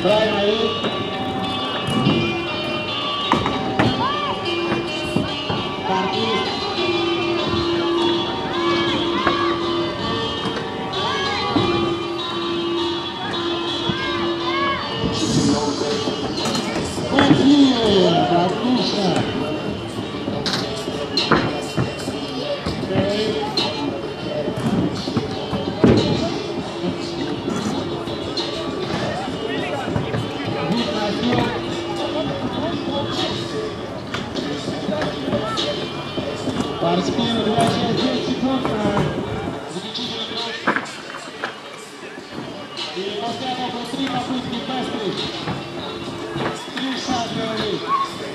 Praia aí. Marquinhos. Marquinhos, Спортсмены, 29 секунд. Заключительный круг. И после этого было три попытки быстрых. Три шага.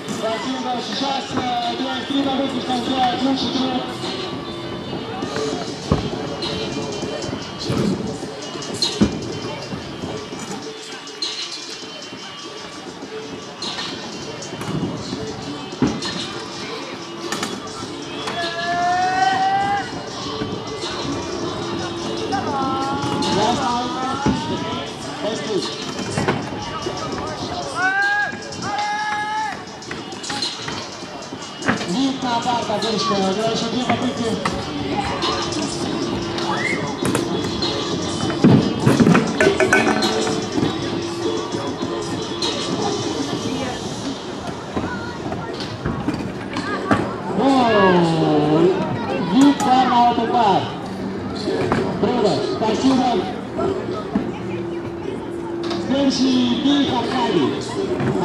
Спортсмены, сейчас, то есть три попытки, что сделать лучше круг. Wypuść tam 2, 3 krok. Widna warta Gryśka, Grysia nie ma pyty. Widna na autokar.